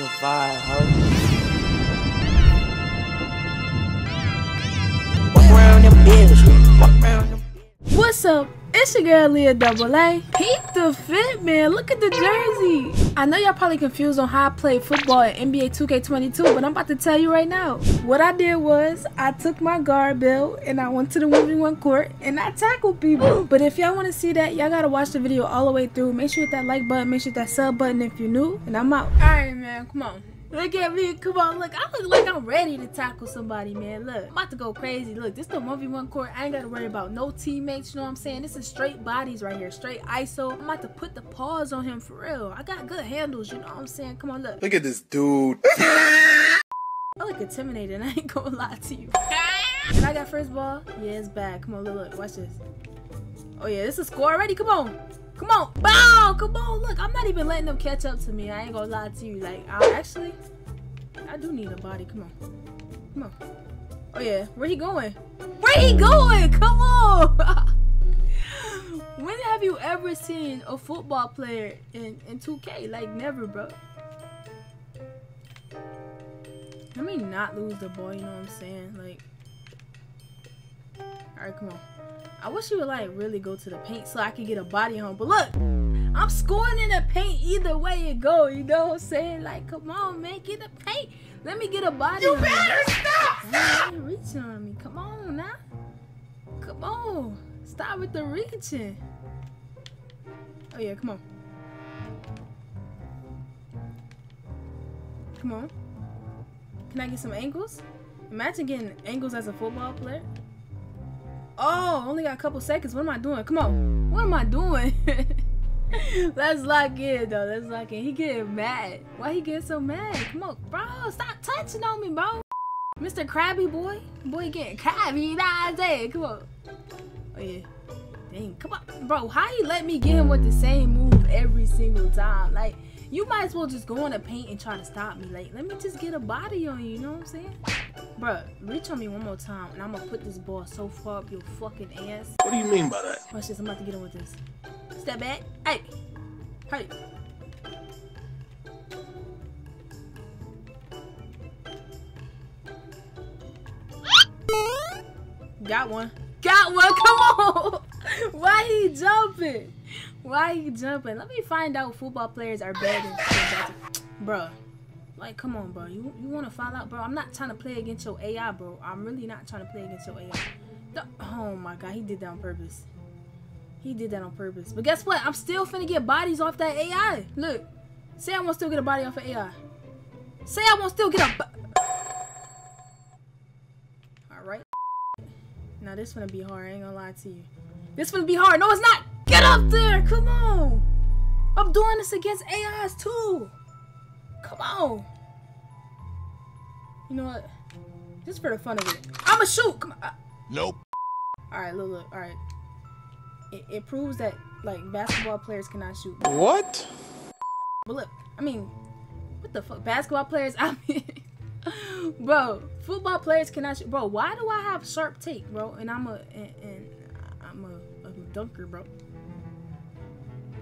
survive, ho. Walk around them bills, walk around them. What's up? It's your girl Aliyah Double A. Peep the fit, man. Look at the jersey. I know y'all probably confused on how I play football in NBA 2K22, but I'm about to tell you right now. What I did was I took my guard belt and I went to the 1v1 court and I tackled people. But if y'all want to see that, y'all gotta watch the video all the way through. Make sure you hit that like button, make sure you hit that sub button if you're new, and I'm out. Alright, man, come on. Look at me, come on, look, I look like I'm ready to tackle somebody, man. Look, I'm about to go crazy. Look, this is the 1v1 court. I ain't gotta worry about no teammates, you know what I'm saying? This is straight bodies right here, straight ISO. I'm about to put the paws on him for real. I got good handles, you know what I'm saying? Come on, look. Look at this dude. I look intimidated, I ain't gonna lie to you. And I got first ball. Yeah, it's bad. Come on, look, look, watch this. Oh yeah, this is score already. Come on. Come on. Bow! Come on, look. I'm not even letting them catch up to me. I ain't gonna lie to you. Like, I actually, I do need a body. Come on. Come on. Oh yeah, where he going? Where he going? Come on! when have you ever seen a football player in, in 2K? Like, never, bro. Let me not lose the ball, you know what I'm saying? Like, alright, come on. I wish you would like really go to the paint so I could get a body on. But look, I'm scoring in the paint either way it go. You know what I'm saying? Like, come on, man, get the paint. Let me get a body. You on better me. stop! stop. reaching on me. Come on now. Come on. Stop with the reaching. Oh yeah, come on. Come on. Can I get some angles? Imagine getting angles as a football player. Oh, only got a couple seconds. What am I doing? Come on. What am I doing? Let's lock in, though. Let's lock in. He getting mad. Why he getting so mad? Come on, bro. Stop touching on me, bro. Mr. Krabby boy. Boy getting crabby. You saying? Come on. Oh, yeah. Dang. Come on. Bro, how you let me get him with the same move every single time? Like, you might as well just go on a paint and try to stop me. Like, let me just get a body on you. You know what I'm saying? Bruh, reach on me one more time, and I'm gonna put this ball so far up your fucking ass. What do you mean by that? Watch this, I'm about to get in with this. Step back. Hey! Hey! Got one. Got one, come on! Why he jumping? Why are you jumping? Let me find out football players are better than Bruh. Like, come on, bro. You you want to fall out, bro? I'm not trying to play against your AI, bro. I'm really not trying to play against your AI. The, oh my god, he did that on purpose. He did that on purpose. But guess what? I'm still finna get bodies off that AI. Look. Say I want to still get a body off of AI. Say I want to still get a... Alright. Now this gonna be hard. I ain't gonna lie to you. This gonna be hard. No, it's not. Get up there. Come on. I'm doing this against AIs too. Come on. You know what? Just for the fun of it. I'ma shoot. Come on. Nope. Alright, look, look. Alright. It, it proves that, like, basketball players cannot shoot. What? But look, I mean, what the fuck? Basketball players? I mean, bro, football players cannot shoot. Bro, why do I have sharp take, bro? And I'm a, and, and I'm a, a dunker, bro.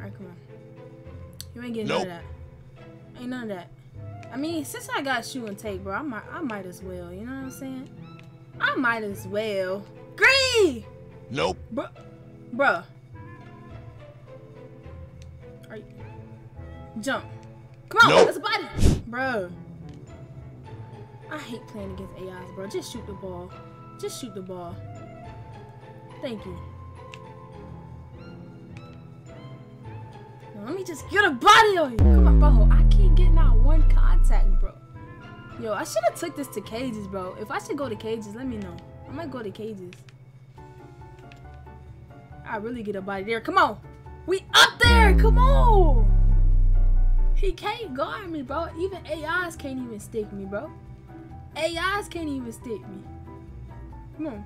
Alright, come on. You ain't getting nope. none of that. Ain't none of that. I mean, since I got shoe and take, bro, I might, I might as well. You know what I'm saying? I might as well. Green. Nope. Bro, bruh. Are you... Jump. Come on, nope. that's a body. Bro. I hate playing against AIs, bro. Just shoot the ball. Just shoot the ball. Thank you. Let me just get a body on you. Come on, bro. I can't get not one contact, bro. Yo, I should have took this to cages, bro. If I should go to cages, let me know. I might go to cages. I really get a body there. Come on. We up there. Come on. He can't guard me, bro. Even AIs can't even stick me, bro. AIs can't even stick me. Come on.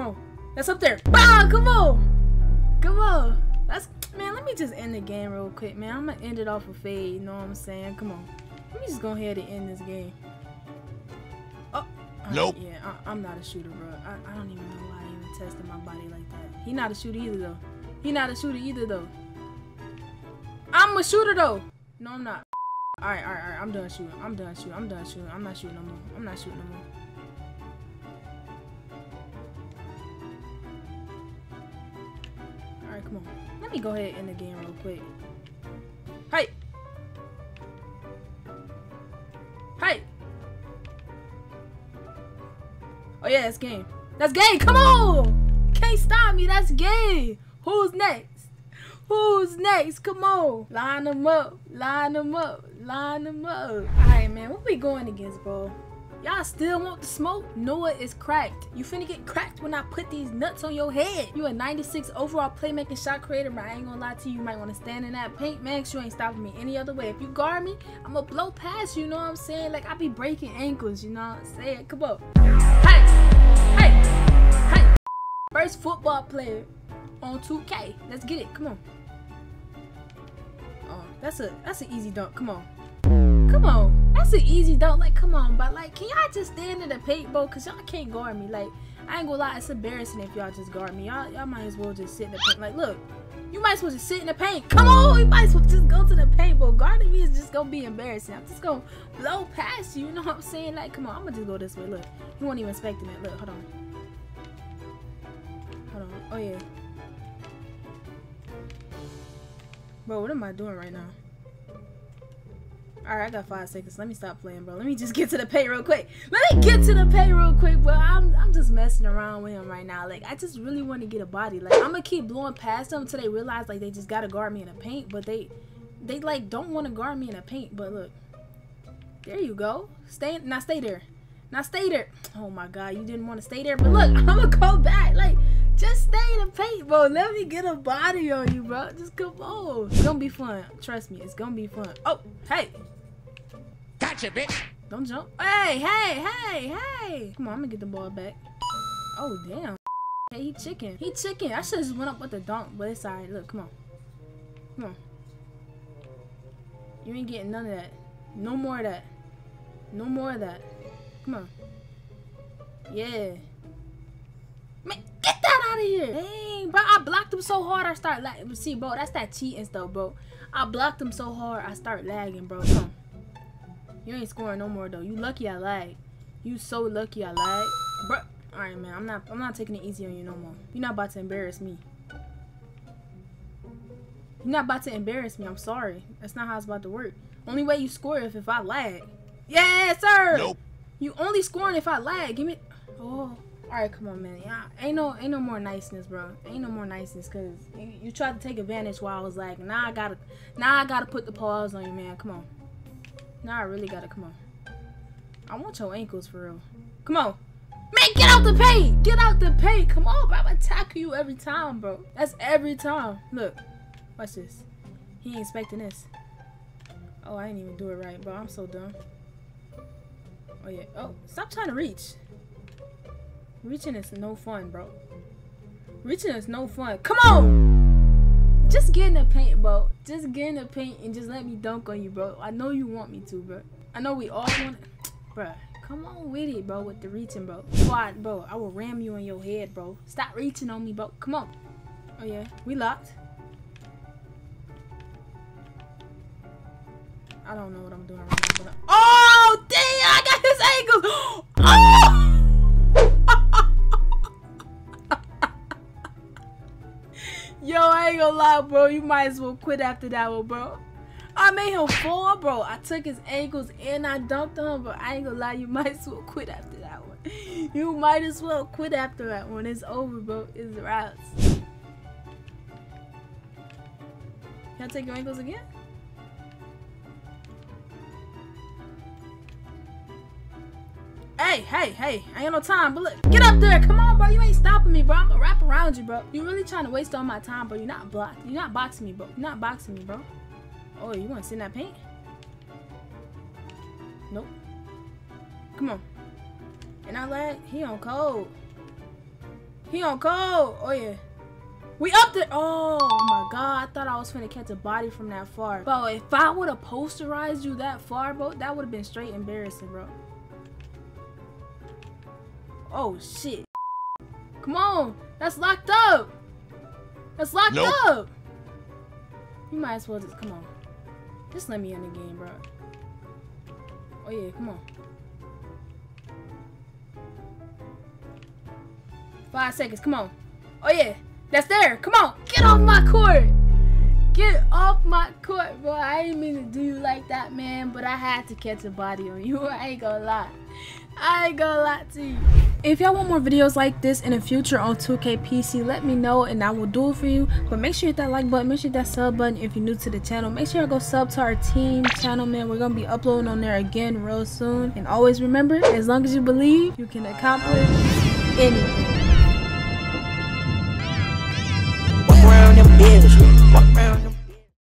Come on. That's up there. Ah, come on. Come on. That's man, let me just end the game real quick, man. I'm gonna end it off with fade, you know what I'm saying? Come on. Let me just go ahead and end this game. Oh. Nope. yeah, I, am not a shooter, bro. I, I don't even know why I even tested my body like that. He not a shooter either though. He not a shooter either though. I'm a shooter though. No, I'm not. Alright, alright, alright. I'm done shooting. I'm done shooting. I'm done shooting. I'm not shooting no more. I'm not shooting no more. Come on. Let me go ahead and end the game real quick. Hey! Hey! Oh yeah, that's game. That's game. Come on! Can't stop me. That's game. Who's next? Who's next? Come on. Line them up. Line them up. Line them up. Alright, man. What we going against, bro? Y'all still want the smoke? Noah is cracked. You finna get cracked when I put these nuts on your head. You a 96 overall playmaking shot creator, but I ain't gonna lie to you. You might wanna stand in that paint, man, you ain't stopping me any other way. If you guard me, I'ma blow past you, you know what I'm saying? Like, I be breaking ankles, you know what I'm saying? Come on. Hey! Hey! Hey! First football player on 2K. Let's get it. Come on. Oh, that's a that's an easy dunk. Come on. Come on. That's an easy dunk. Like, come on. But, like, can y'all just stand in the paint, bro? Because y'all can't guard me. Like, I ain't gonna lie. It's embarrassing if y'all just guard me. Y'all y'all might as well just sit in the paint. Like, look. You might as well just sit in the paint. Come on. You might as well just go to the paint, bro. Guarding me is just gonna be embarrassing. I'm just gonna blow past you. You know what I'm saying? Like, come on. I'm gonna just go this way. Look. You won't even expect it. Look. Hold on. Hold on. Oh, yeah. Bro, what am I doing right now? Alright, I got five seconds. Let me stop playing, bro. Let me just get to the pay real quick. Let me get to the pay real quick, bro. I'm, I'm just messing around with him right now. Like, I just really want to get a body. Like, I'm gonna keep blowing past them until they realize, like, they just gotta guard me in the paint. But they, they like, don't want to guard me in the paint. But look. There you go. Stay, now stay there. Now stay there. Oh my god, you didn't want to stay there. But look, I'm gonna go back. Like, just stay in the paint, bro. Let me get a body on you, bro. Just come on. It's gonna be fun. Trust me, it's gonna be fun. Oh, hey. Gotcha, bitch. Don't jump. Hey, hey, hey, hey. Come on, I'm gonna get the ball back. Oh, damn. Hey, he chicken. He chicken. I should just went up with the dunk, but it's alright. Look, come on. Come on. You ain't getting none of that. No more of that. No more of that. Come on. Yeah. Man, get that out of here. Dang, bro. I blocked him so hard I start lagging. See, bro, that's that cheating stuff, bro. I blocked him so hard I start lagging, bro. Come. You ain't scoring no more though. You lucky I lag. You so lucky I lag. Bro. Alright man, I'm not I'm not taking it easy on you no more. You're not about to embarrass me. You're not about to embarrass me. I'm sorry. That's not how it's about to work. Only way you score is if I lag. Yes, sir. Nope. You only scoring if I lag. Give me. Oh. All right, come on, man. Yeah, ain't no, ain't no more niceness, bro. Ain't no more niceness, cause you, you tried to take advantage while I was like, now I gotta, now I gotta put the pause on you, man. Come on. Now I really gotta come on. I want your ankles for real. Come on. Man, get out the paint! Get out the paint! Come on, bro. I'm tackle you every time, bro. That's every time. Look. Watch this. He ain't expecting this. Oh, I didn't even do it right, bro. I'm so dumb. Oh, yeah. Oh, stop trying to reach. Reaching is no fun, bro. Reaching is no fun. Come on! Just get in the paint, bro. Just get in the paint and just let me dunk on you, bro. I know you want me to, bro. I know we all want it. Bro, come on with it, bro, with the reaching, bro. Squad, bro, I will ram you in your head, bro. Stop reaching on me, bro. Come on. Oh, yeah. We locked. I don't know what I'm doing right now, oh damn! I got his ankles. Oh, bro. You might as well quit after that one, bro. I made him fall, bro. I took his ankles and I dumped him, but I ain't gonna lie. You might as well quit after that one. You might as well quit after that one. It's over, bro. It's routes. Can I take your ankles again? Hey, hey, hey, I ain't no time, but look, get up there. Come on, bro. You ain't bro. I'm gonna wrap around you, bro. You're really trying to waste all my time, bro. You're not blocked. You're not boxing me, bro. You're not boxing me, bro. Oh, you want to sit in that paint? Nope. Come on. And I lag. He on cold. He on cold. Oh, yeah. We up there. Oh, my God. I thought I was finna catch a body from that far. Bro, if I would have posterized you that far, bro, that would have been straight embarrassing, bro. Oh, shit. Come on. That's locked up. That's locked Nope. up. You might as well just come on. Just let me in the game, bro. Oh yeah, come on. Five seconds, come on. Oh yeah, that's there. Come on, get off my court. Get off my court, bro. I didn't mean to do you like that, man, but I had to catch a body on you. I ain't gonna lie. I ain't gonna lie to you. If y'all want more videos like this in the future on 2K PC, let me know and I will do it for you. But make sure you hit that like button, make sure you hit that sub button if you're new to the channel. Make sure you go sub to our team channel, man. We're gonna be uploading on there again real soon. And always remember, as long as you believe, you can accomplish anything.